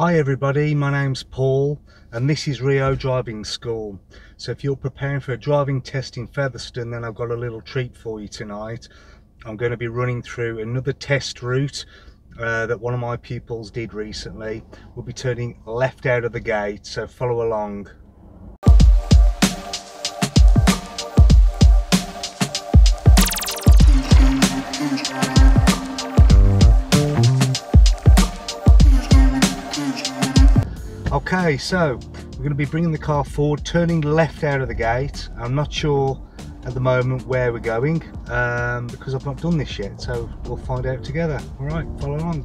Hi everybody, my name's Paul and this is Rio Driving School. So if you're preparing for a driving test in Featherstone then I've got a little treat for you tonight. I'm going to be running through another test route uh, that one of my pupils did recently. We'll be turning left out of the gate so follow along. Okay, so we're going to be bringing the car forward, turning left out of the gate. I'm not sure at the moment where we're going um, because I've not done this yet, so we'll find out together. All right, follow along.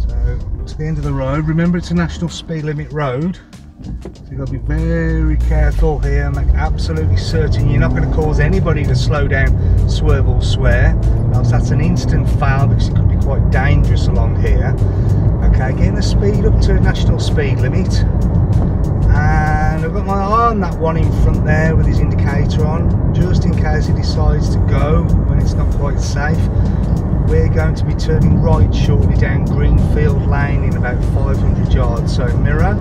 So to the end of the road. Remember, it's a national speed limit road. So you've got to be very careful here, make absolutely certain you're not going to cause anybody to slow down, swerve or swear, else that's an instant fail because it could be quite dangerous along here. Okay, getting the speed up to national speed limit. And I've got my eye on that one in front there with his indicator on, just in case he decides to go when it's not quite safe. We're going to be turning right shortly down Greenfield Lane in about 500 yards, so mirror.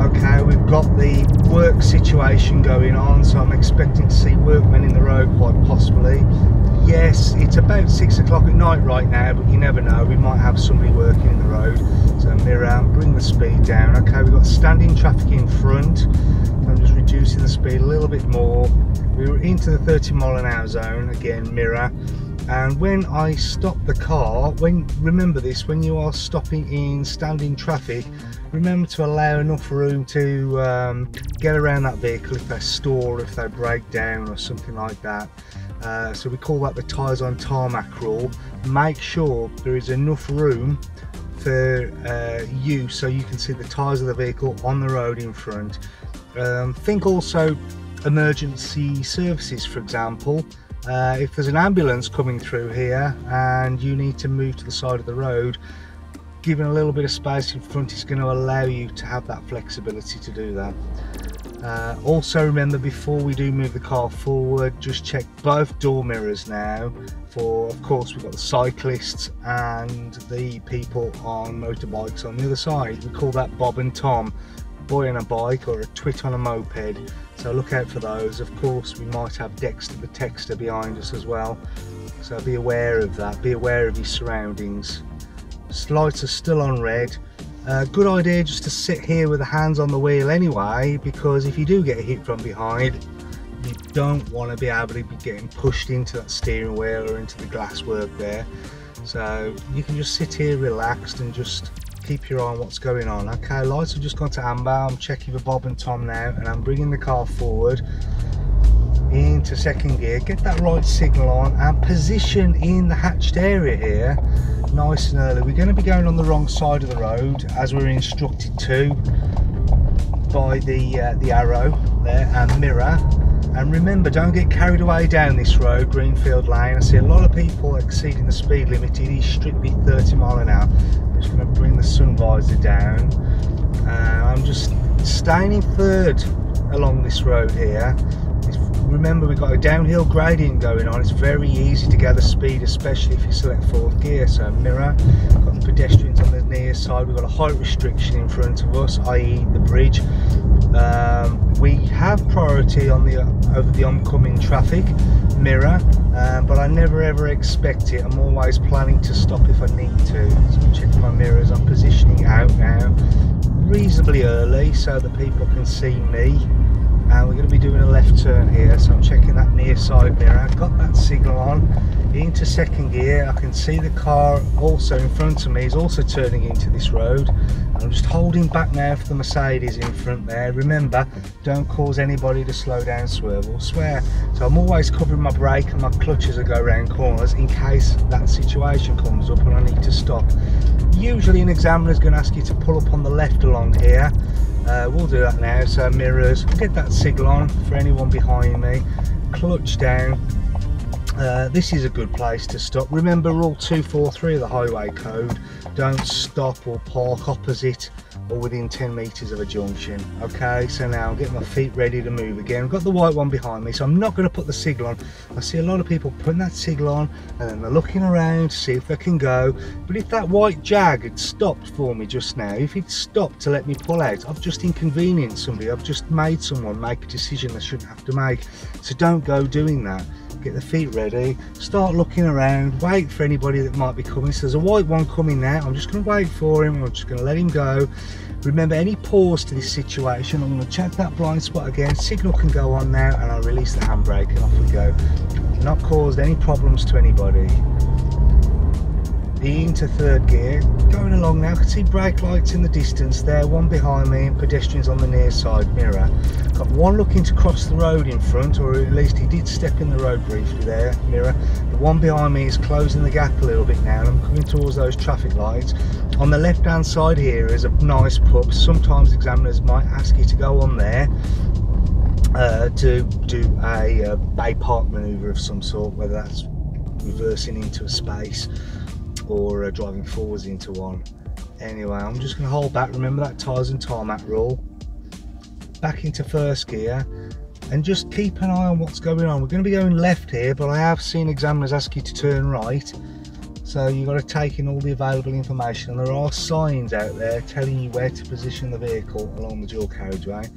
Okay, we've got the work situation going on, so I'm expecting to see workmen in the road quite possibly yes it's about six o'clock at night right now but you never know we might have somebody working in the road. So mirror bring the speed down okay? We've got standing traffic in front. I'm just reducing the speed a little bit more. We were into the 30 mile an hour zone again mirror and when I stop the car when remember this when you are stopping in standing traffic remember to allow enough room to um, get around that vehicle if they stall if they break down or something like that uh, so we call that the tyres on tarmac rule. Make sure there is enough room for uh, you so you can see the tyres of the vehicle on the road in front. Um, think also emergency services for example. Uh, if there's an ambulance coming through here and you need to move to the side of the road giving a little bit of space in front is going to allow you to have that flexibility to do that uh, also remember before we do move the car forward just check both door mirrors now for of course we've got the cyclists and the people on motorbikes on the other side. We call that Bob and Tom boy on a bike or a twit on a moped. So look out for those. Of course we might have Dexter the Texter behind us as well. So be aware of that. Be aware of your surroundings. Lights are still on red uh, good idea just to sit here with the hands on the wheel anyway because if you do get hit from behind you don't want to be able to be getting pushed into that steering wheel or into the glasswork there. So you can just sit here relaxed and just keep your eye on what's going on okay? Lights have just gone to amber. I'm checking for Bob and Tom now and I'm bringing the car forward into second gear. Get that right signal on and position in the hatched area here nice and early. We're going to be going on the wrong side of the road as we're instructed to by the uh, the arrow there and mirror. And remember, don't get carried away down this road, Greenfield Lane. I see a lot of people exceeding the speed limit. It is strictly 30 mile an hour. I'm just going to bring the sun visor down. Uh, I'm just staying in third along this road here remember we've got a downhill gradient going on. It's very easy to gather speed especially if you select fourth gear. So mirror got the pedestrians on the near side. We've got a height restriction in front of us i.e the bridge. Um, we have priority on the over the oncoming traffic mirror um, but I never ever expect it. I'm always planning to stop if I need to. So checking my mirrors. I'm positioning out now reasonably early so that people can see me and we're going to be doing a left turn here so I'm checking that near side mirror. I've got that signal on. Into second gear I can see the car also in front of me. Is also turning into this road. I'm just holding back now for the Mercedes in front there. Remember don't cause anybody to slow down swerve or swear. So I'm always covering my brake and my clutch as I go around corners in case that situation comes up and I need to stop. Usually an examiner is going to ask you to pull up on the left along here uh, we'll do that now. So mirrors get that signal on for anyone behind me. Clutch down. Uh, this is a good place to stop. Remember rule 243 of the highway code, don't stop or park opposite or within 10 meters of a junction. Okay, so now I'm getting my feet ready to move again. I've got the white one behind me, so I'm not going to put the signal on. I see a lot of people putting that signal on and then they're looking around to see if they can go. But if that white Jag had stopped for me just now, if it stopped to let me pull out, I've just inconvenienced somebody. I've just made someone make a decision they shouldn't have to make. So don't go doing that get the feet ready start looking around wait for anybody that might be coming. So there's a white one coming now. I'm just going to wait for him. I'm just going to let him go. Remember any pause to this situation i'm going to check that blind spot again. Signal can go on now and i'll release the handbrake and off we go. Not caused any problems to anybody into third gear. Going along now I can see brake lights in the distance there one behind me and pedestrians on the near side mirror. Got one looking to cross the road in front or at least he did step in the road briefly there mirror. The one behind me is closing the gap a little bit now and I'm coming towards those traffic lights. On the left hand side here is a nice pub. Sometimes examiners might ask you to go on there uh, to do a uh, bay park maneuver of some sort whether that's reversing into a space or uh, driving forwards into one. Anyway, I'm just going to hold back. Remember that tyres and tarmac rule. Back into first gear and just keep an eye on what's going on. We're going to be going left here, but I have seen examiners ask you to turn right. So you've got to take in all the available information. And there are signs out there telling you where to position the vehicle along the dual carriageway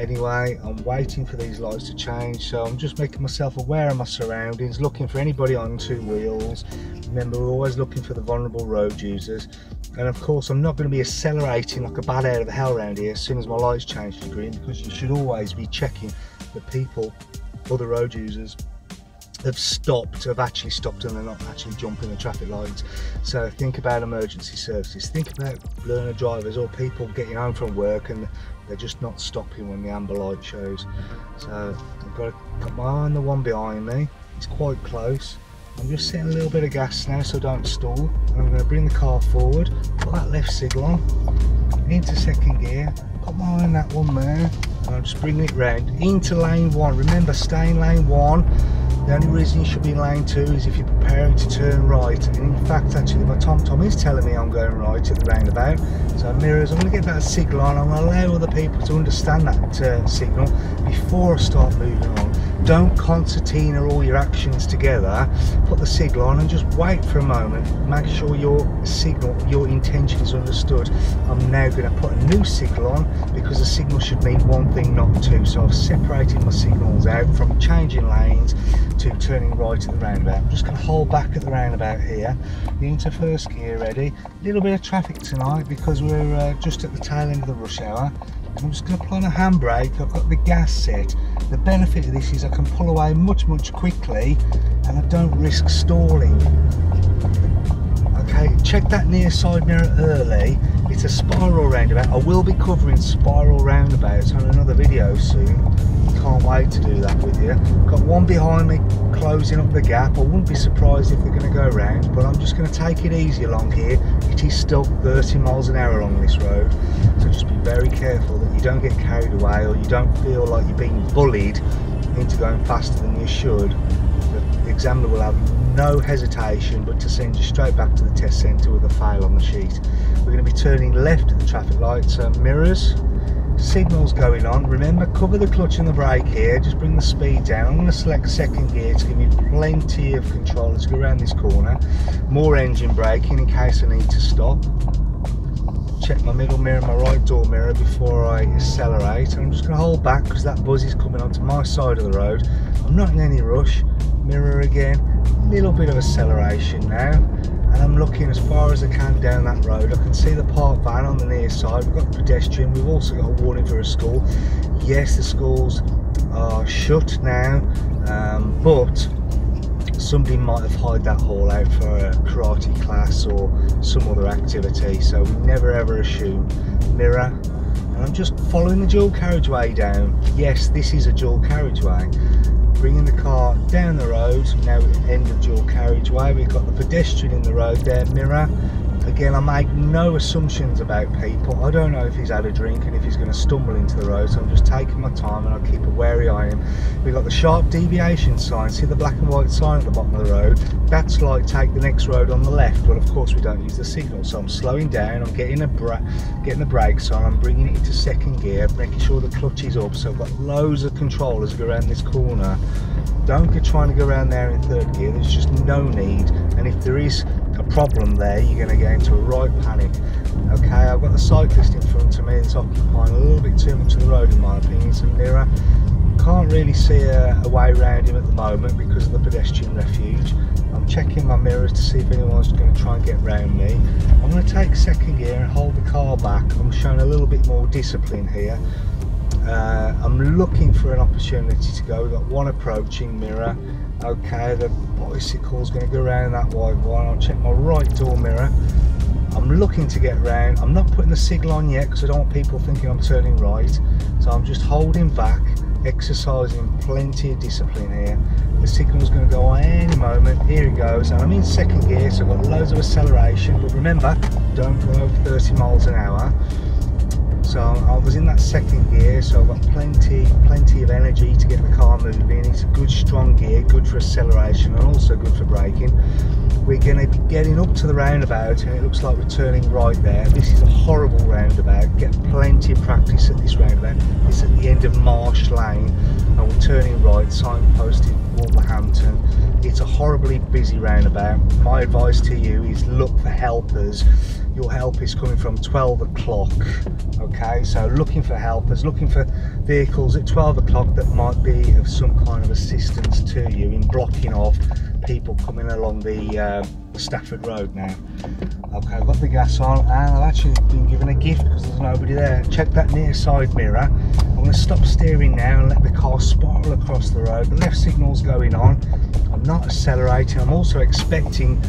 anyway i'm waiting for these lights to change so i'm just making myself aware of my surroundings looking for anybody on two wheels. Remember we're always looking for the vulnerable road users. And of course i'm not going to be accelerating like a bat out of hell around here as soon as my lights change to green because you should always be checking that people other road users have stopped, have actually stopped and they're not actually jumping the traffic lights. So think about emergency services, think about learner drivers or people getting home from work and they're just not stopping when the amber light shows. So I've got to my eye on the one behind me, it's quite close. I'm just setting a little bit of gas now so don't stall. And I'm going to bring the car forward, put that left signal on, into second gear, put my eye on that one there, and I'm just bringing it round into lane one. Remember, stay in lane one the only reason you should be in lane 2 is if you're preparing to turn right. And in fact, actually, my TomTom is telling me I'm going right at the roundabout. So mirrors, I'm going to get that signal on. I'm going to allow other people to understand that uh, signal before I start moving on don't concertina all your actions together. Put the signal on and just wait for a moment. Make sure your signal your intention is understood. I'm now going to put a new signal on because the signal should mean one thing not two. So i've separated my signals out from changing lanes to turning right at the roundabout. I'm just going to hold back at the roundabout here. Into first gear ready. A little bit of traffic tonight because we're uh, just at the tail end of the rush hour I'm just going to apply a handbrake, I've got the gas set. The benefit of this is I can pull away much, much quickly and I don't risk stalling. Okay, check that near side mirror early. It's a spiral roundabout. I will be covering spiral roundabouts on another video soon. Can't wait to do that with you. Got one behind me closing up the gap. I wouldn't be surprised if they're going to go around, but I'm just going to take it easy along here. It is still 30 miles an hour along this road, so just be very careful that you don't get carried away or you don't feel like you're being bullied into going faster than you should. The examiner will have no hesitation but to send you straight back to the test centre with a fail on the sheet. We're going to be turning left at the traffic lights, uh, mirrors, signals going on. Remember, cover the clutch and the brake here, just bring the speed down. I'm going to select second gear to give me plenty of control as we go around this corner. More engine braking in case I need to stop. Check my middle mirror, my right door mirror before I accelerate. I'm just going to hold back because that buzz is coming onto my side of the road. I'm not in any rush. Mirror again, a little bit of acceleration now and I'm looking as far as I can down that road. I can see the park van on the near side. We've got the pedestrian. We've also got a warning for a school. Yes, the schools are shut now, um, but somebody might have hired that hall out for a karate class or some other activity. So we never ever assume. Mirror. And I'm just following the dual carriageway down. Yes, this is a dual carriageway bringing the car down the road. Now end of dual carriageway. We've got the pedestrian in the road there mirror again, I make no assumptions about people. I don't know if he's had a drink and if he's going to stumble into the road, so I'm just taking my time and I keep a wary eye on him. We've got the sharp deviation sign, see the black and white sign at the bottom of the road? That's like take the next road on the left. Well, of course, we don't use the signal, so I'm slowing down, I'm getting, a bra getting the brakes on, I'm bringing it into second gear, making sure the clutch is up, so I've got loads of control as I go around this corner. Don't get trying to go around there in third gear, there's just no need, and if there is a problem there, you're going to get into a right panic. Okay, I've got the cyclist in front of me that's occupying a little bit too much of the road in my opinion. It's a mirror. Can't really see a, a way around him at the moment because of the pedestrian refuge. I'm checking my mirrors to see if anyone's going to try and get round me. I'm going to take second gear and hold the car back. I'm showing a little bit more discipline here. Uh, I'm looking for an opportunity to go. We've got one approaching mirror. Okay, the bicycle's going to go around that wide one. I'll check my right door mirror. I'm looking to get round. I'm not putting the signal on yet because I don't want people thinking I'm turning right. So I'm just holding back, exercising plenty of discipline here. The signal's going to go on any moment. Here it goes. And I'm in second gear, so I've got loads of acceleration. But remember, don't go over 30 miles an hour so I was in that second gear so I've got plenty plenty of energy to get the car moving. It's a good strong gear good for acceleration and also good for braking. We're going to be getting up to the roundabout and it looks like we're turning right there. This is a horrible roundabout. Get plenty of practice at this roundabout. It's at the end of Marsh Lane and we're turning right signposted Wolverhampton. It's a horribly busy roundabout. My advice to you is look for helpers your help is coming from 12 o'clock okay? So looking for helpers looking for vehicles at 12 o'clock that might be of some kind of assistance to you in blocking off people coming along the uh, Stafford Road now. Okay I've got the gas on and I've actually been given a gift because there's nobody there. Check that near side mirror. I'm going to stop steering now and let the car spiral across the road. The left signal's going on. I'm not accelerating. I'm also expecting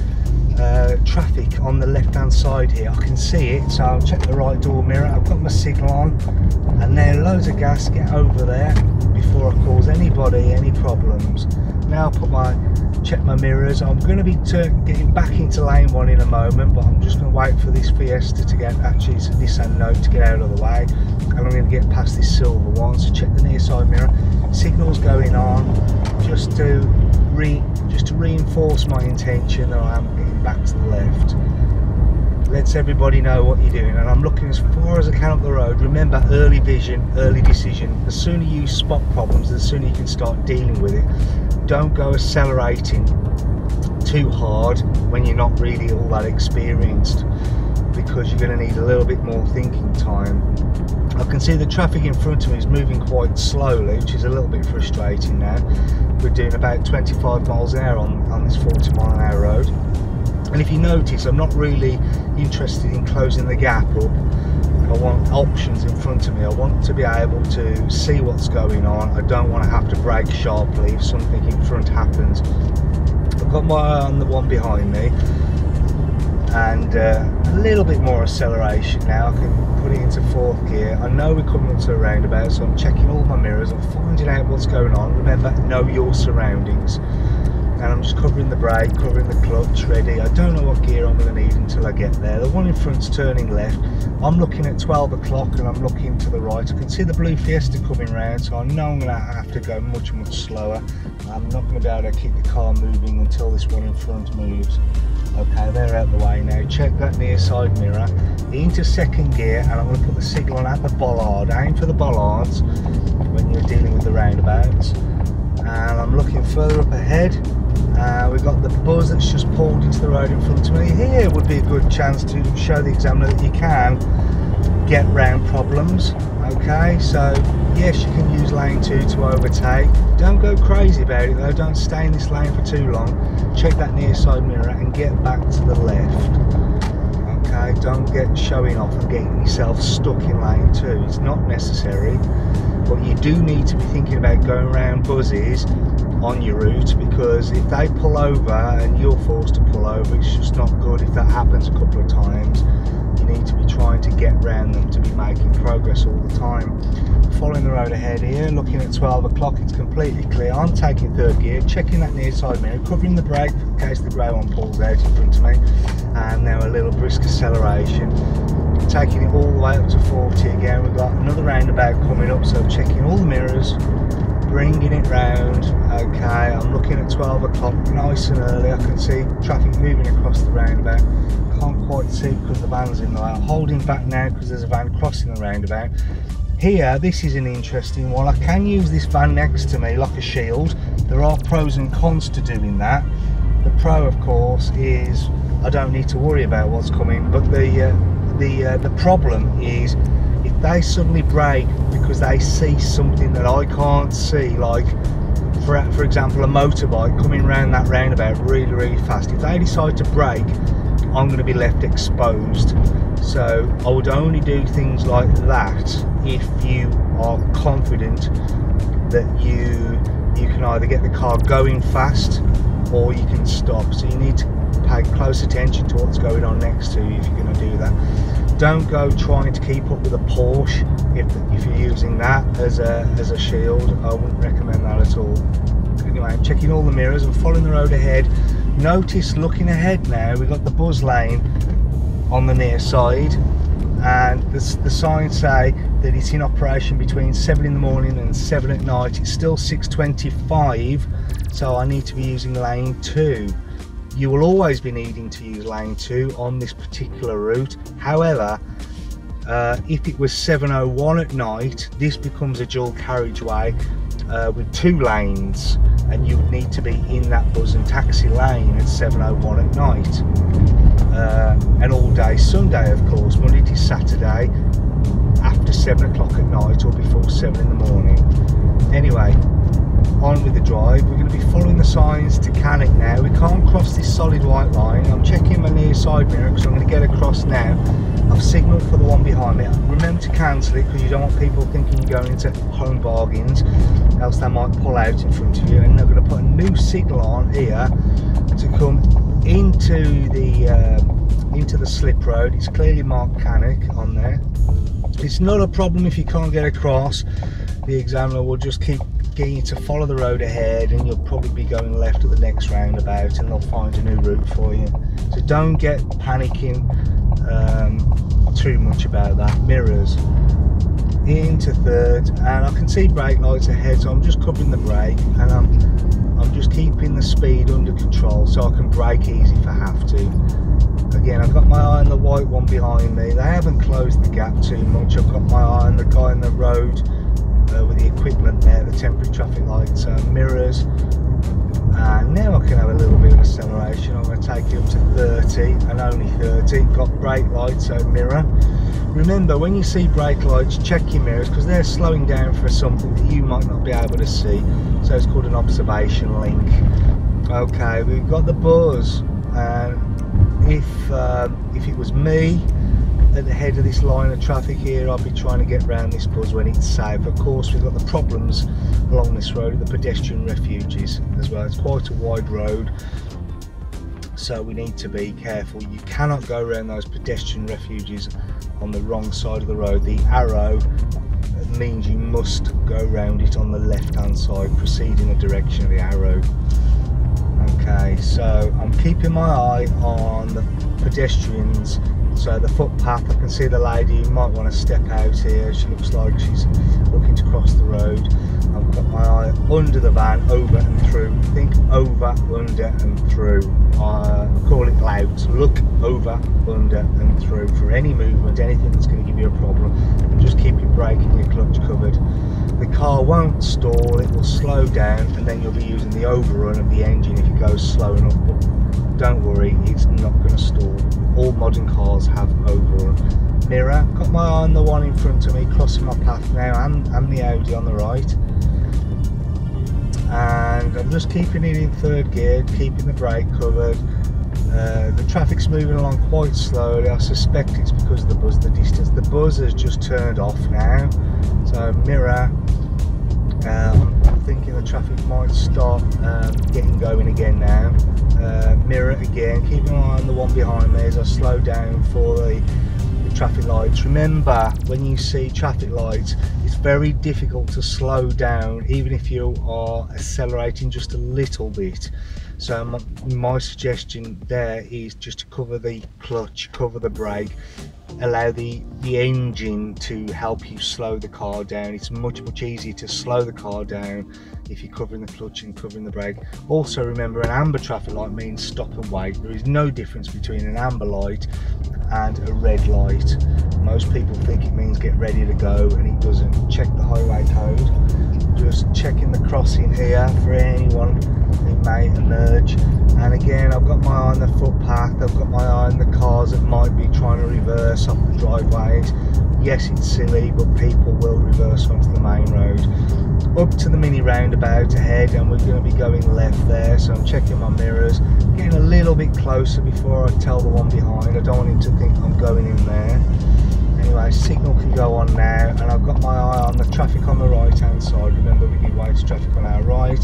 uh, traffic on the left hand side here. I can see it so I'll check the right door mirror. I've got my signal on and then loads of gas get over there before I cause anybody any problems. Now I'll put my check my mirrors. I'm going to be getting back into lane one in a moment but I'm just going to wait for this Fiesta to get actually a Nissan Note to get out of the way. And I'm going to get past this silver one so check the near side mirror. Signals going on. Just to re just to reinforce my intention that I am back to the left lets everybody know what you're doing. And I'm looking as far as I can up the road. Remember early vision early decision. The sooner you spot problems the sooner you can start dealing with it. Don't go accelerating too hard when you're not really all that experienced because you're going to need a little bit more thinking time. I can see the traffic in front of me is moving quite slowly which is a little bit frustrating now. We're doing about 25 miles an hour on, on this 40 mile an hour road and if you notice I'm not really interested in closing the gap up. I want options in front of me. I want to be able to see what's going on. I don't want to have to brake sharply if something in front happens. I've got my eye on the one behind me and uh, a little bit more acceleration now. I can put it into fourth gear. I know we're coming to a roundabout so I'm checking all my mirrors. I'm finding out what's going on. Remember know your surroundings and I'm just covering the brake, covering the clutch, ready. I don't know what gear I'm going to need until I get there. The one in front's turning left. I'm looking at 12 o'clock and I'm looking to the right. I can see the blue Fiesta coming round, so I know I'm going to have to go much, much slower. I'm not going to be able to keep the car moving until this one in front moves. Okay, they're out of the way now. Check that near side mirror. Into second gear and I'm going to put the signal on at the bollard. Aim for the bollards when you're dealing with the roundabouts. And I'm looking further up ahead uh, we've got the buzz that's just pulled into the road in front of me. Here would be a good chance to show the examiner that you can get round problems. Okay, so yes, you can use lane two to overtake. Don't go crazy about it though. Don't stay in this lane for too long. Check that near side mirror and get back to the left. Okay, don't get showing off and getting yourself stuck in lane two. It's not necessary. But you do need to be thinking about going around buzzes on your route because if they pull over and you're forced to pull over it's just not good. If that happens a couple of times you need to be trying to get around them to be making progress all the time. Following the road ahead here looking at 12 o'clock it's completely clear. I'm taking third gear checking that near side mirror covering the brake in case the grey one pulls out in front of me and now a little brisk acceleration taking it all the way up to 40 again. We've got another roundabout coming up so checking all the mirrors bringing it round. Okay I'm looking at 12 o'clock nice and early. I can see traffic moving across the roundabout. Can't quite see because the van's in the way. I'm holding back now because there's a van crossing the roundabout. Here this is an interesting one. I can use this van next to me like a shield. There are pros and cons to doing that. The pro of course is I don't need to worry about what's coming but the uh, the uh, the problem is if they suddenly brake because they see something that I can't see like for, for example a motorbike coming around that roundabout really really fast. If they decide to brake I'm going to be left exposed. So I would only do things like that if you are confident that you you can either get the car going fast or you can stop. So you need to pay close attention to what's going on next to you if you're going to do that. Don't go trying to keep up with a Porsche if, if you're using that as a, as a shield. I wouldn't recommend that at all. Anyway I'm checking all the mirrors. And following the road ahead. Notice looking ahead now we've got the buzz lane on the near side and the, the signs say that it's in operation between 7 in the morning and 7 at night. It's still 6.25 so I need to be using lane 2 you will always be needing to use lane 2 on this particular route. However uh, if it was 701 at night this becomes a dual carriageway uh, with two lanes and you would need to be in that bus and taxi lane at 701 at night. Uh, and all day Sunday of course Monday to Saturday after 7 o'clock at night or before 7 in the morning. Anyway on with the drive. We're going to be following the signs to Cannock now. We can't cross this solid white line. I'm checking my near side mirror because I'm going to get across now. I've signalled for the one behind me. Remember to cancel it because you don't want people thinking you're going into home bargains, else they might pull out in front of you. And they're going to put a new signal on here to come into the uh, into the slip road. It's clearly marked Cannock on there. It's not a problem if you can't get across. The examiner will just keep getting you to follow the road ahead and you'll probably be going left at the next roundabout and they'll find a new route for you. So don't get panicking um, too much about that. Mirrors into third and I can see brake lights ahead so I'm just covering the brake and I'm I'm just keeping the speed under control so I can brake easy if I have to. Again I've got my eye on the white one behind me. They haven't closed the gap too much. I've got my eye on the guy in the road uh, with the equipment there, the temporary traffic lights, uh, mirrors. And now I can have a little bit of acceleration. I'm going to take you up to 30 and only 30. Got brake lights, so mirror. Remember, when you see brake lights, check your mirrors because they're slowing down for something that you might not be able to see. So it's called an observation link. Okay, we've got the buzz. And if uh, if it was me, at the head of this line of traffic here I'll be trying to get round this buzz when it's safe. Of course we've got the problems along this road the pedestrian refuges as well. It's quite a wide road so we need to be careful. You cannot go around those pedestrian refuges on the wrong side of the road. The arrow means you must go around it on the left hand side proceed in the direction of the arrow. Okay so I'm keeping my eye on the pedestrians so the footpath I can see the lady you might want to step out here. She looks like she's looking to cross the road. I've got my eye under the van over and through. Think over under and through. Uh, call it LOUT look over under and through for any movement anything that's going to give you a problem. And just keep your brake and your clutch covered. The car won't stall it will slow down and then you'll be using the overrun of the engine if it goes slow enough don't worry it's not going to stall all modern cars have overrun mirror got my eye on the one in front of me crossing my path now and, and the Audi on the right and I'm just keeping it in third gear keeping the brake covered Uh, the traffic's moving along quite slowly. I suspect it's because of the buzz, the distance. The buzz has just turned off now. So mirror, um, I'm thinking the traffic might start um, getting going again now. Uh, mirror again, keep an eye on the one behind me as I slow down for the traffic lights. Remember, when you see traffic lights, it's very difficult to slow down, even if you are accelerating just a little bit. So my, my suggestion there is just to cover the clutch, cover the brake, allow the, the engine to help you slow the car down. It's much, much easier to slow the car down if you're covering the clutch and covering the brake. Also remember an amber traffic light means stop and wait. There is no difference between an amber light and a red light. Most people think it means get ready to go and it doesn't. Check the highway code. Just checking the crossing here for anyone who may emerge. And again, I've got my eye on the footpath, I've got my eye on the cars that might be trying to reverse off the driveways. Yes, it's silly, but people will reverse onto the main road. Up to the mini roundabout ahead and we're going to be going left there so I'm checking my mirrors getting a little bit closer before I tell the one behind. I don't want him to think I'm going in there. Anyway signal can go on now and I've got my eye on the traffic on the right hand side. Remember we way to traffic on our right.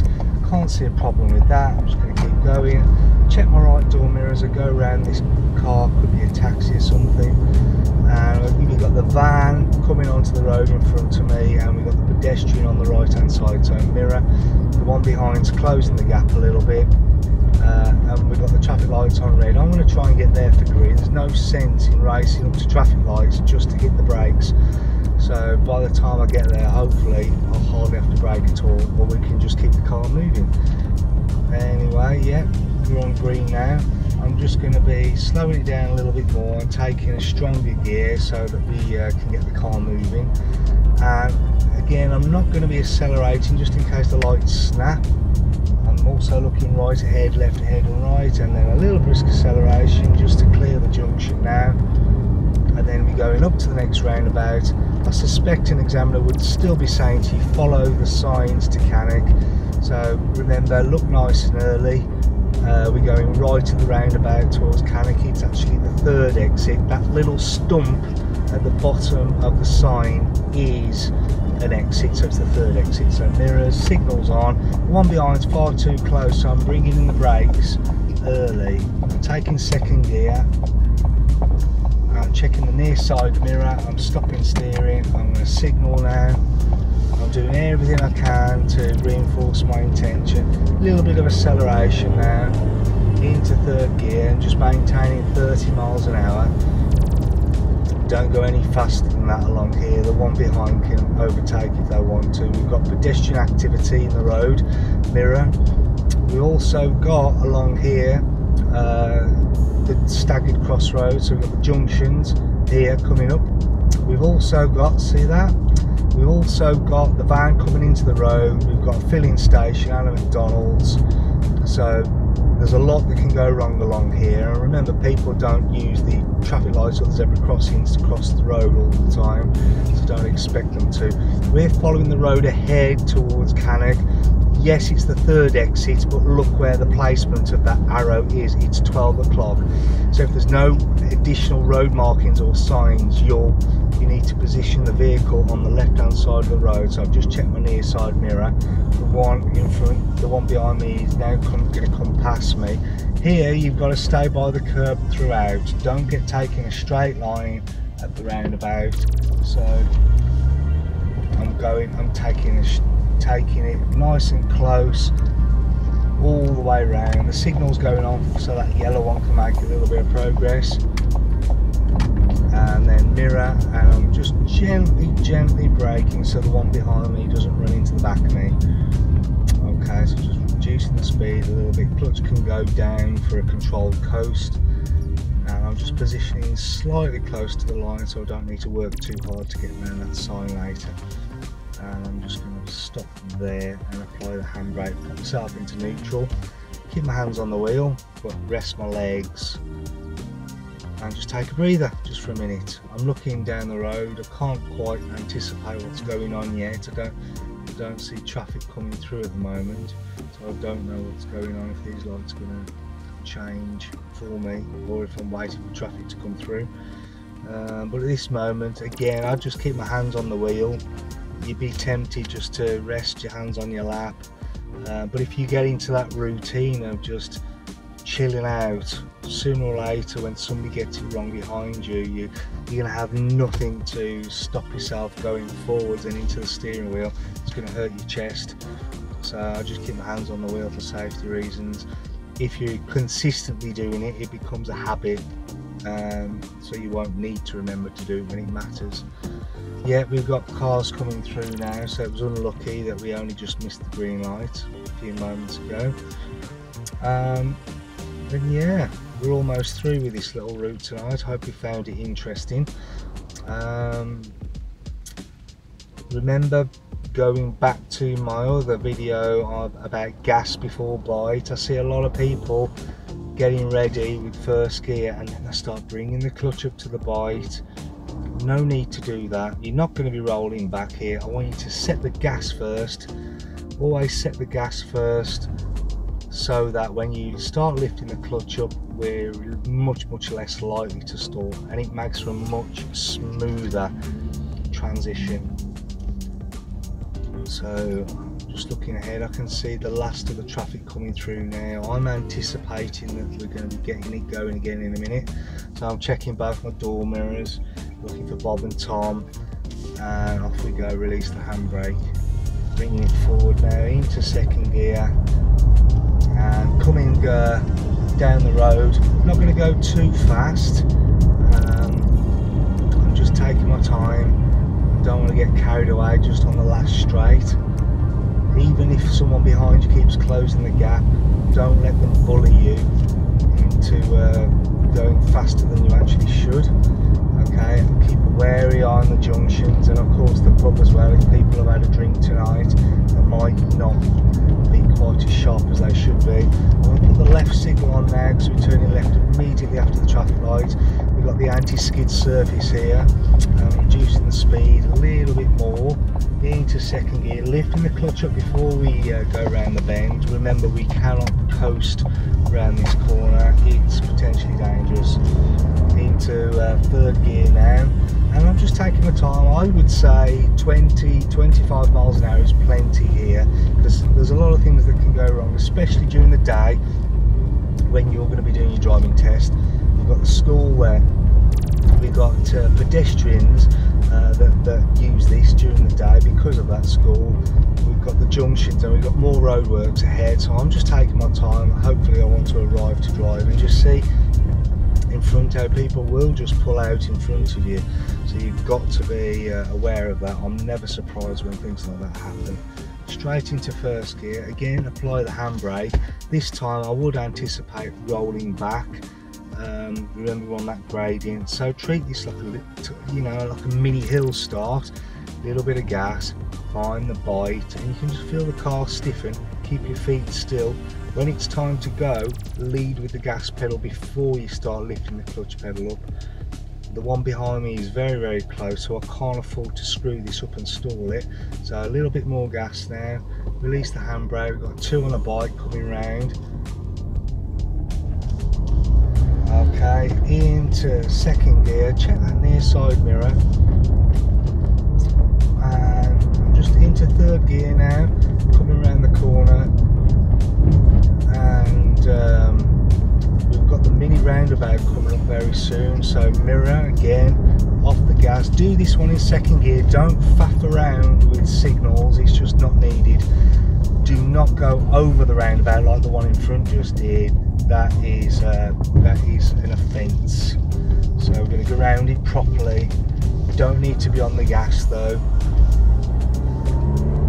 Can't see a problem with that. I'm just going to keep going. Check my right door mirror as I go around this car could be a taxi or something. And we've got the van coming onto the road in front of me and we've got the pedestrian on the right hand side so mirror. The one behind's closing the gap a little bit uh, and we've got the traffic lights on red. I'm going to try and get there for green. There's no sense in racing up to traffic lights just to hit the brakes. So by the time I get there hopefully I'll hardly have to brake at all or we can just keep the car moving. Anyway yeah we're on green now I'm just going to be slowing it down a little bit more and taking a stronger gear so that we uh, can get the car moving. And again I'm not going to be accelerating just in case the lights snap. I'm also looking right ahead left ahead and right and then a little brisk acceleration just to clear the junction now. And then we're going up to the next roundabout. I suspect an examiner would still be saying to you follow the signs to Cannock so remember look nice and early uh, we're going right to the roundabout towards Cannock. It's actually the third exit. That little stump at the bottom of the sign is an exit, so it's the third exit. So mirrors, signals on. One behind's far too close, so I'm bringing in the brakes early. I'm taking second gear. I'm checking the near side mirror. I'm stopping steering. I'm going to signal now. I'm doing everything I can to reinforce my intention. A little bit of acceleration now into third gear and just maintaining 30 miles an hour. Don't go any faster than that along here. The one behind can overtake if they want to. We've got pedestrian activity in the road, mirror. We also got along here uh, the staggered crossroads. So we've got the junctions here coming up. We've also got, see that? We've also got the van coming into the road, we've got a filling station and a McDonald's. So there's a lot that can go wrong along here. And remember, people don't use the traffic lights or the zebra crossings to cross the road all the time, so don't expect them to. We're following the road ahead towards Cannock. Yes, it's the third exit, but look where the placement of that arrow is. It's 12 o'clock. So if there's no additional road markings or signs, you'll you need to position the vehicle on the left hand side of the road. So I've just checked my near side mirror. The one in front the one behind me is now going to come past me. Here you've got to stay by the curb throughout. Don't get taking a straight line at the roundabout. So I'm going I'm taking a, taking it nice and close all the way around. The signal's going on so that yellow one can make a little bit of progress. And then mirror and I'm just gently gently braking so the one behind me doesn't run into the back of me. Okay so just reducing the speed a little bit. Clutch can go down for a controlled coast. And I'm just positioning slightly close to the line so I don't need to work too hard to get around that sign later. And I'm just going stop there and apply the handbrake put myself into neutral keep my hands on the wheel but rest my legs and just take a breather just for a minute. I'm looking down the road, I can't quite anticipate what's going on yet. I don't, I don't see traffic coming through at the moment, so I don't know what's going on if these lights are going to change for me or if I'm waiting for traffic to come through um, but at this moment again I just keep my hands on the wheel you'd be tempted just to rest your hands on your lap. Uh, but if you get into that routine of just chilling out sooner or later when somebody gets it wrong behind you, you you're going to have nothing to stop yourself going forwards and into the steering wheel. It's going to hurt your chest. So I just keep my hands on the wheel for safety reasons. If you're consistently doing it it becomes a habit um, so you won't need to remember to do it when it matters yeah we've got cars coming through now so it was unlucky that we only just missed the green light a few moments ago. Um, and yeah we're almost through with this little route tonight. Hope you found it interesting. Um, remember going back to my other video about gas before bite I see a lot of people getting ready with first gear and then I start bringing the clutch up to the bite no need to do that. You're not going to be rolling back here. I want you to set the gas first. Always set the gas first so that when you start lifting the clutch up we're much much less likely to stall and it makes for a much smoother transition. So just looking ahead I can see the last of the traffic coming through now. I'm anticipating that we're going to be getting it going again in a minute. So I'm checking both my door mirrors looking for Bob and Tom. And off we go release the handbrake. Bringing it forward now into second gear. And coming uh, down the road. Not going to go too fast. Um, I'm just taking my time. Don't want to get carried away just on the last straight. Even if someone behind you keeps closing the gap don't let them bully you into uh, going faster than you actually should okay keep wary on the junctions and of course the pub as well if people have had a drink tonight they might not be quite as sharp as they should be. I'm going to put the left signal on now because we're turning left immediately after the traffic light. We've got the anti-skid surface here um, reducing the speed a little bit more into second gear lifting the clutch up before we uh, go around the bend. Remember we cannot coast around this corner. It's potentially dangerous into uh, third gear now and I'm just taking my time. I would say 20 25 miles an hour is plenty here. Because there's a lot of things that can go wrong especially during the day when you're going to be doing your driving test. We've got the school where we've got uh, pedestrians uh, that, that, use this during the day because of that school. We've got the junctions and we've got more roadworks ahead so I'm just taking my time. Hopefully I want to arrive to drive and just see in front how people will just pull out in front of you. So you've got to be uh, aware of that. I'm never surprised when things like that happen. Straight into first gear. Again apply the handbrake. This time I would anticipate rolling back. Um, remember on that gradient. So treat this like a you know like a mini hill start. A little bit of gas. Find the bite. And you can just feel the car stiffen. Keep your feet still when it's time to go lead with the gas pedal before you start lifting the clutch pedal up. The one behind me is very very close so I can't afford to screw this up and stall it. So a little bit more gas now. Release the handbrake. We've got two on a bike coming round. Okay into second gear. Check that near side mirror. And I'm just into third gear now coming around the corner and um, we've got the mini roundabout coming up very soon. So mirror again off the gas. Do this one in second gear. Don't faff around with signals. It's just not needed. Do not go over the roundabout like the one in front just did. That is uh, that is an offence. So we're going to go around it properly. Don't need to be on the gas though.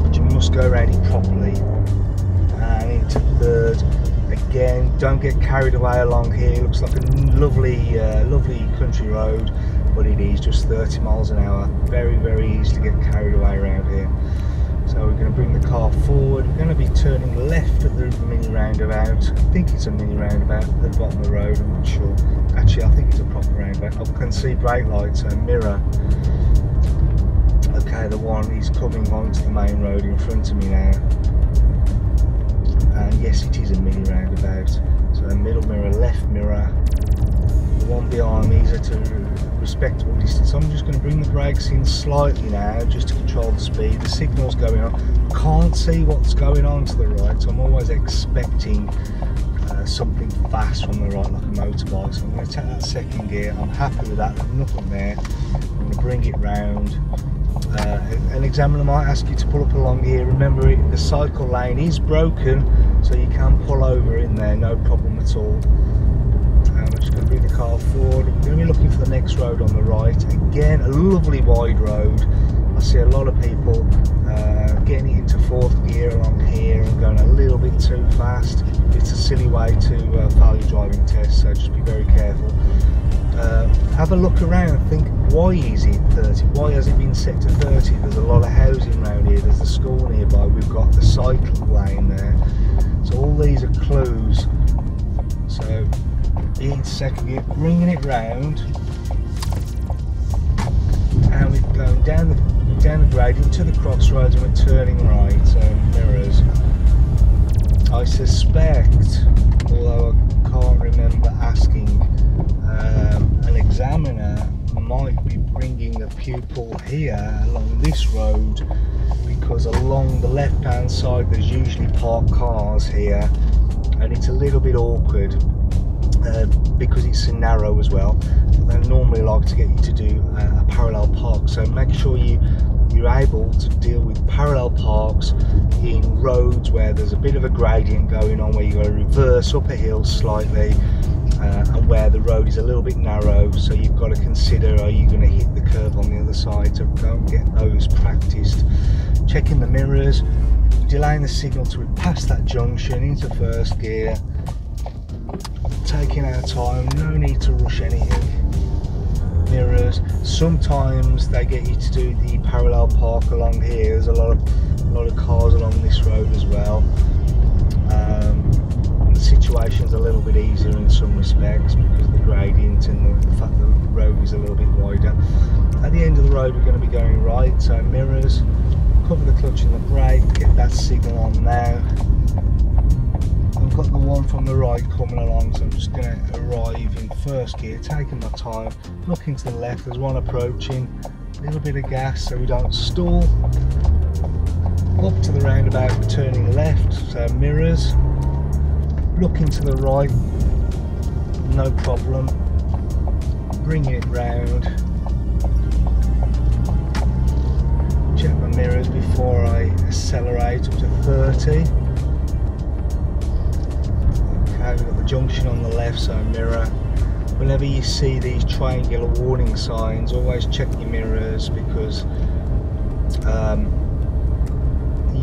But you must go around it properly. And into third again don't get carried away along here looks like a lovely uh, lovely country road but it is just 30 miles an hour very very easy to get carried away around here so we're going to bring the car forward. We're going to be turning left at the mini roundabout. I think it's a mini roundabout at the bottom of the road, I'm not sure. Actually, I think it's a proper roundabout. I can see brake lights and mirror. Okay, the one is coming onto the main road in front of me now. And yes, it is a mini roundabout. So So middle mirror, left mirror, the one behind me is at a respectable distance. I'm just going to bring the brakes in slightly now just to control the speed. The signal's going on. Can't see what's going on to the right, so I'm always expecting uh, something fast from the right like a motorbike. So I'm going to take that second gear. I'm happy with that, there's nothing there. I'm going to bring it round. Uh, an examiner might ask you to pull up along here. Remember, it, the cycle lane is broken, so you can pull over in there, no problem at all. I'm just going to bring the car forward. I'm going to be looking for the next road on the right. Again, a lovely wide road. I see a lot of people uh, getting into fourth gear along here and going a little bit too fast. It's a silly way to uh, fail your driving test, so just be very careful. Uh, have a look around think why is it 30 why has it been set to 30 there's a lot of housing around here. There's the school nearby. We've got the cycle lane there. So all these are clues. So in second gear bringing it round. And we're going down the down the grade into the crossroads and we're turning right. Mirrors. I suspect although I can't remember asking um, an examiner might be bringing a pupil here along this road because along the left hand side there's usually parked cars here and it's a little bit awkward uh, because it's narrow as well. They normally like to get you to do uh, a parallel park so make sure you you're able to deal with parallel parks in roads where there's a bit of a gradient going on where you've got to reverse up a hill slightly uh, and where the road is a little bit narrow so you've got to consider are you going to hit the curb on the other side so don't get those practiced checking the mirrors delaying the signal to pass that junction into first gear taking our time no need to rush anything. Mirrors sometimes they get you to do the parallel park along here. There's a lot of a lot of cars along this road as well. Um, situation's a little bit easier in some respects because the gradient and the, the fact that the road is a little bit wider. At the end of the road we're going to be going right, so mirrors, cover the clutch and the brake, get that signal on now. I've got the one from the right coming along so I'm just going to arrive in first gear, taking my time, looking to the left, there's one approaching, a little bit of gas so we don't stall. Up to the roundabout, turning left, so mirrors, looking to the right. No problem. Bring it round. Check my mirrors before I accelerate up to 30 okay we've got the junction on the left so mirror. Whenever you see these triangular warning signs always check your mirrors because um,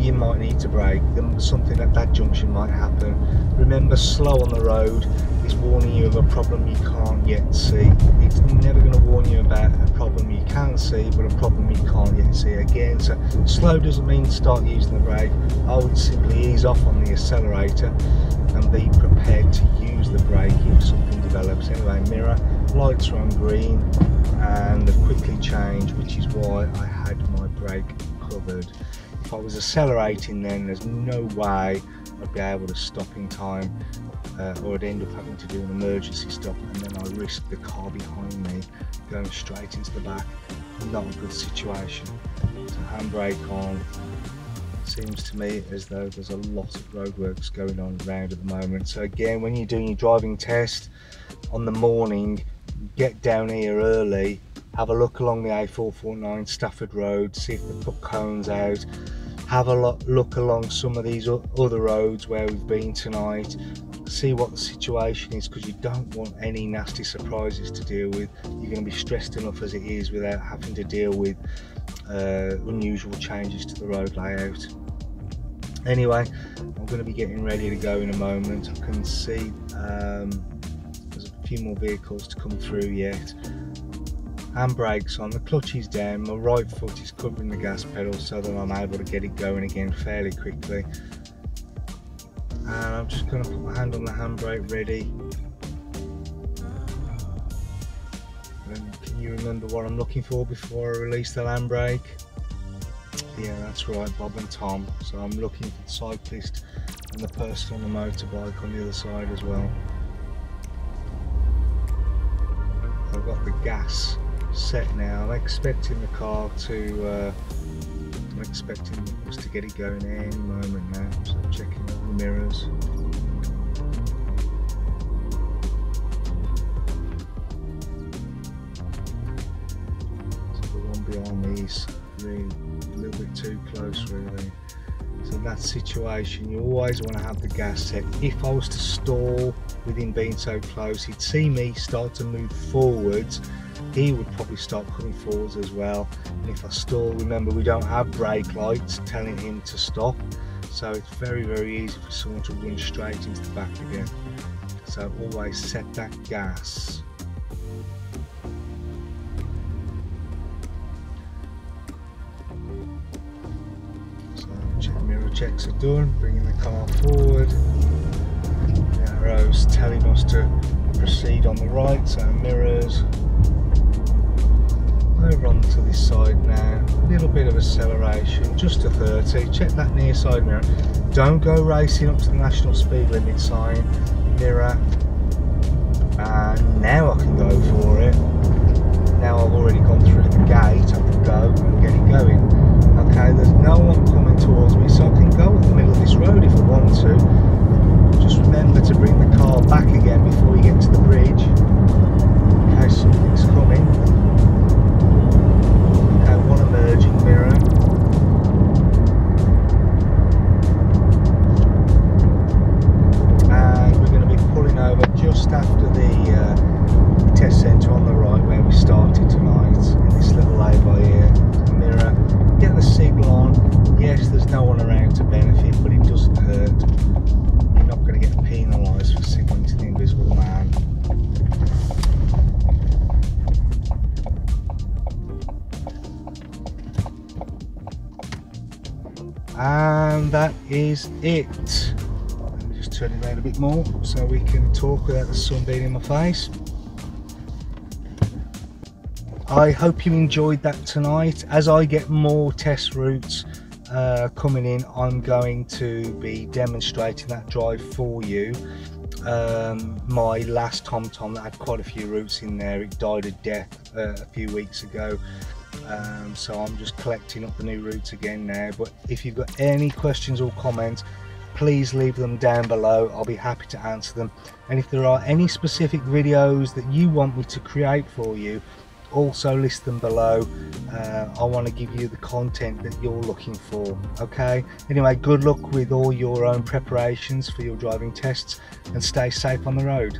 you might need to brake, something at that junction might happen. Remember, slow on the road is warning you of a problem you can't yet see. It's never going to warn you about a problem you can see, but a problem you can't yet see again. So slow doesn't mean start using the brake. Oh, I would simply ease off on the accelerator and be prepared to use the brake if something develops. Anyway, mirror, lights are on green and quickly changed, which is why I had my brake covered. If I was accelerating then there's no way I'd be able to stop in time uh, or I'd end up having to do an emergency stop and then I risk the car behind me going straight into the back. Not a good situation. So handbrake on. Seems to me as though there's a lot of roadworks going on around at the moment. So again, when you're doing your driving test on the morning, get down here early have a look along the A449 Stafford Road, see if they put cones out, have a look along some of these other roads where we've been tonight, see what the situation is because you don't want any nasty surprises to deal with. You're going to be stressed enough as it is without having to deal with uh, unusual changes to the road layout. Anyway, I'm going to be getting ready to go in a moment. I can see um, there's a few more vehicles to come through yet and brakes on, the clutch is down, my right foot is covering the gas pedal so that I'm able to get it going again fairly quickly. And I'm just going to put my hand on the handbrake ready. And can you remember what I'm looking for before I release the handbrake? Yeah, that's right, Bob and Tom. So I'm looking for the cyclist and the person on the motorbike on the other side as well. I've got the gas set now. I'm expecting the car to, uh, I'm expecting us to get it going any moment now. So checking all the mirrors. So the one behind me is really a little bit too close really. So in that situation you always want to have the gas set. If I was to stall with him being so close, he'd see me start to move forwards he would probably start coming forwards as well. And if I stall remember we don't have brake lights telling him to stop. So it's very very easy for someone to run straight into the back again. So always set that gas. So check, mirror checks are done bringing the car forward. The arrows telling us to proceed on the right so mirrors over onto this side now. A little bit of acceleration just to 30 check that near side mirror. Don't go racing up to the national speed limit sign mirror. And now I can go for it. Now I've already gone through the gate I can go and get it going. Okay there's no one coming towards me so I can go in the middle of this road if I want to. Just remember to bring the car back again before you get to the bridge over just after the uh, test centre on the right where we started tonight in this little lay-by here. Mirror, get the signal on. Yes, there's no one around to benefit, but it doesn't hurt. You're not going to get penalised for signalling to the invisible man. and that is it turn it around a bit more so we can talk without the sun being in my face. I hope you enjoyed that tonight. As I get more test routes uh, coming in I'm going to be demonstrating that drive for you. Um, my last TomTom that had quite a few routes in there it died a death uh, a few weeks ago. Um, so I'm just collecting up the new routes again now. But if you've got any questions or comments please leave them down below. I'll be happy to answer them. And if there are any specific videos that you want me to create for you also list them below. Uh, I want to give you the content that you're looking for okay? Anyway good luck with all your own preparations for your driving tests and stay safe on the road